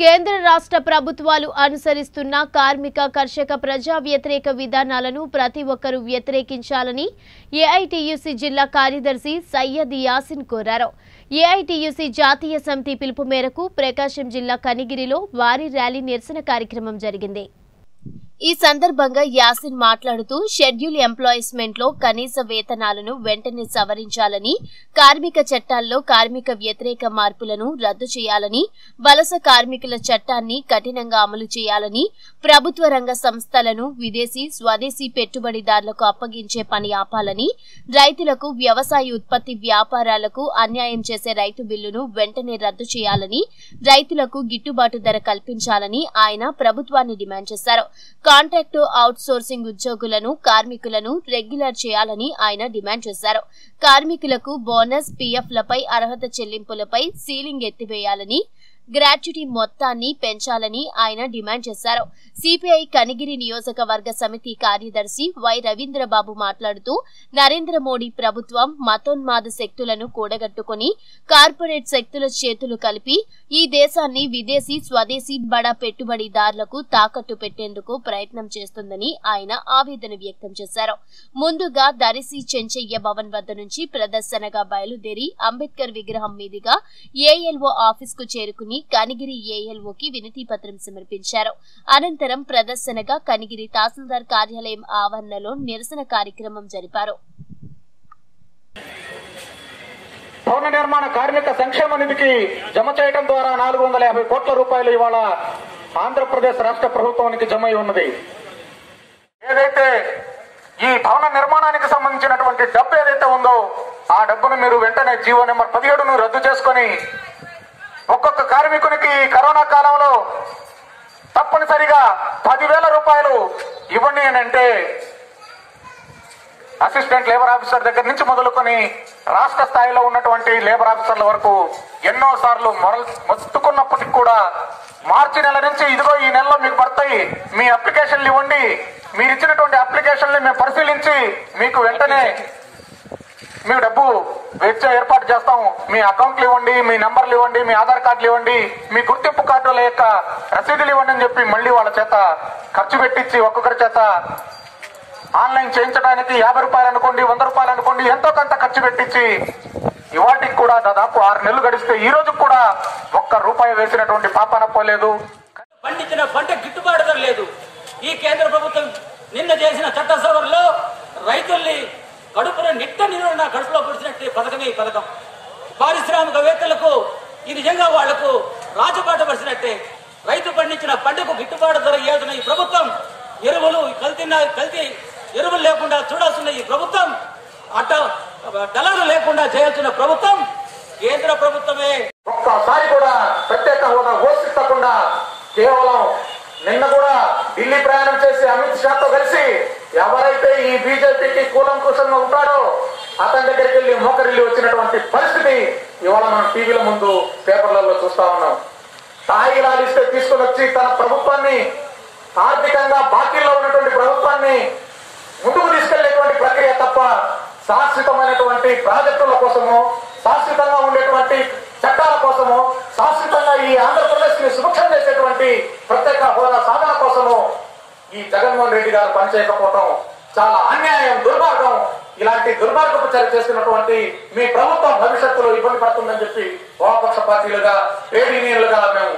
కేంద్ర రాష్ట్ర ప్రభుత్వాలు అనుసరిస్తున్న కార్మిక కర్షక ప్రజా వ్యతిరేక విధానాలను ప్రతి ఒక్కరూ వ్యతిరేకించాలని ఏఐటియుసి జిల్లా కార్యదర్శి సయ్యద్ యాసిన్ కోరారు. ఏఐటియుసి జాతీయ సమితి పిలుపు మేరకు ప్రకాశం జిల్లా కనిగిరిలో భారీ ర్యాలీ నిరసన కార్యక్రమం జరిగింది. ఈ సందర్భంగా యాసిన్ మాట్లాడుతూ షెడ్యూల్ ఎంప్లాయిస్మెంట్లో కనీస వేతనాలను వెంటనే సవరించాలని కార్మిక చట్టాల్లో కార్మిక వ్యతిరేక మార్పులను రద్దు చేయాలని వలస కార్మికుల చట్టాన్ని కఠినంగా అమలు చేయాలని ప్రభుత్వ రంగ సంస్థలను విదేశీ స్వదేశీ పెట్టుబడిదారులకు అప్పగించే పని ఆపాలని రైతులకు వ్యవసాయ ఉత్పత్తి వ్యాపారాలకు అన్యాయం చేసే రైతు బిల్లును వెంటనే రద్దు చేయాలని రైతులకు గిట్టుబాటు ధర కల్పించాలని ఆయన ప్రభుత్వాన్ని డిమాండ్ చేశారు. కాంట్రాక్టు అవుట్ సోర్సింగ్ ఉద్యోగులను కార్మికులను రెగ్యులర్ చేయాలని ఆయన డిమాండ్ చేశారు. కార్మికులకు బోనస్ పీఎఫ్లపై అర్హత చెల్లింపులపై సీలింగ్ ఎత్తివేయాలని గ్రాట్యుటీ మొత్తాన్ని పెంచాలని ఆయన డిమాండ్ చేశారు. సిపిఐ కనిగిరి నియోజకవర్గ సమితి కార్యదర్శి వై రవీంద్రబాబు మాట్లాడుతూ నరేంద్ర మోడీ ప్రభుత్వం మతోన్మాద శక్తులను కూడగట్టుకుని కార్పొరేట్ శక్తుల చేతులు కలిపి ఈ దేశాన్ని విదేశీ స్వదేశీ బడా పెట్టుబడిదారులకు తాకట్టు పెట్టేందుకు ప్రయత్నం చేస్తుందని ఆయన ఆవేదన వ్యక్తం చేశారు. ముందుగా దరిసి చెంచయ్య భవన్ వద్ద నుంచి ప్రదర్శనగా బయలుదేరి అంబేద్కర్ విగ్రహం మీదుగా ఏఎల్ఓ ఆఫీస్కు చేరుకుని కనిగిరి ఏఎల్ఓకి వినతి పత్రం సమర్పించారు. అనంతరం ప్రదర్శనగా కనిగిరి తహసీల్దార్ కార్యాలయం ఆవరణలో నిరసన కార్యక్రమం జరిపారు. భవన నిర్మాణ కార్మిక సంక్షేమ నిధికి జమ చేయడం ద్వారా నాలుగు వందల యాభై కోట్ల రూపాయలు ఇవాళ ఆంధ్రప్రదేశ్ రాష్ట్ర ప్రభుత్వానికి జమ అయి ఉన్నది. ఏదైతే ఈ భవన నిర్మాణానికి సంబంధించినటువంటి డబ్బు ఏదైతే ఉందో ఆ డబ్బును మీరు వెంటనే జీవో నెంబర్ పదిహేడును రద్దు చేసుకుని ఒక్కొక్క కార్మికునికి కరోనా కాలంలో తప్పనిసరిగా పదివేల రూపాయలు ఇవ్వండి అని అంటే అసిస్టెంట్ లేబర్ ఆఫీసర్ దగ్గర నుంచి మొదలుకొని రాష్ట్ర స్థాయిలో ఉన్నటువంటి లేబర్ ఆఫీసర్ల వరకు ఎన్నో సార్లు మొరల్ మొత్తుకున్నప్పటికి కూడా మార్చి నెల నుంచి ఇదిగో ఈ నెలలో మీకు పడతాయి మీ అప్లికేషన్లు ఇవ్వండి మీరు ఇచ్చినటువంటి అప్లికేషన్లు మేము పరిశీలించి మీకు వెంటనే మీ డబ్బు వెచ్చ ఏర్పాటు చేస్తాం. మీ అకౌంట్లు ఇవ్వండి మీ నంబర్లు ఇవ్వండి మీ ఆధార్ కార్డులు ఇవ్వండి మీ గుర్తింపు కార్డుల యొక్క రసీదులు ఇవ్వండి అని చెప్పి మళ్ళీ వాళ్ళ చేత ఖర్చు పెట్టించి ఒక్కొక్కరి చేత ఆన్లైన్ చేయించడానికి యాభై రూపాయలు అనుకోండి వంద రూపాయలు అనుకోండి ఎంతో కొంత ఖర్చు పెట్టించి ఇవాటికి కూడా దాదాపు ఆరు నెలలు గడిస్తే ఈ రోజు కూడా ఒక్క రూపాయి వేసినటువంటి పాప పోలేదు పండించిన పంట గిట్టుబాటు ధర లేదు. ఈ కేంద్ర ప్రభుత్వం నిన్న చేసిన చట్ట సభలో రైతుల్ని కడుపున నిట్ట నిన్న కడుపులో పొడిచినట్టు పథకమే ఈ పథకం. పారిశ్రామికవేత్తలకు ఈ నిజంగా వాళ్ళకు రాజబాట పరిచినట్టే. రైతు పండించిన పంటకు గిట్టుబాటు ధర ఇవ్వాల్సిన ఈ ప్రభుత్వం ఎరువులు కల్తీ కల్తీ ఎరువులు లేకుండా చూడాల్సిన ఈ ప్రభుత్వం అట్ట డలర్లు లేకుండా చేయాల్సిన ప్రభుత్వం కేంద్ర ప్రభుత్వమే. ఒక్కసారి కూడా ప్రత్యేక హోదా ఘోషించకుండా కేవలం నిన్న కూడా ఢిల్లీ ప్రయాణం చేసి అమిత్ షాతో కలిసి ఎవరైతే ఈ బీజేపీకి కూలంకుశంగా ఉంటాడో అతని దగ్గరికి వెళ్ళి మోకరిల్లి వచ్చినటువంటి పరిస్థితి ఇవాళ మనం టీవీల ముందు పేపర్లలో చూస్తా ఉన్నాం. తాయి లాలిస్తే తీసుకుని వచ్చి తన ప్రభుత్వాన్ని ఆర్థికంగా బాకీల్లో ఉన్నటువంటి ప్రభుత్వాన్ని ముందుకు తీసుకెళ్ళేటువంటి ప్రక్రియ తప్ప శాశ్వతమైనటువంటి ప్రాజెక్టుల కోసము శాశ్వతంగా ఉండేటువంటి చట్టాల కోసము శాశ్వతంగా ఈ ఆంధ్రప్రదేశ్ని సుభిక్షం చేసేటువంటి ప్రత్యేక హోదా సాధన ఈ జగన్మోహన్ రెడ్డి గారు పనిచేయకపోవటం చాలా అన్యాయం దుర్మార్గం. ఇలాంటి దుర్మార్గపు చర్య చేస్తున్నటువంటి మీ ప్రభుత్వం భవిష్యత్తులో ఇబ్బంది పడుతుందని చెప్పి వామపక్ష పార్టీలుగా ట్రేడ్ యూనియన్లుగా మేము